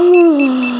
Ooh.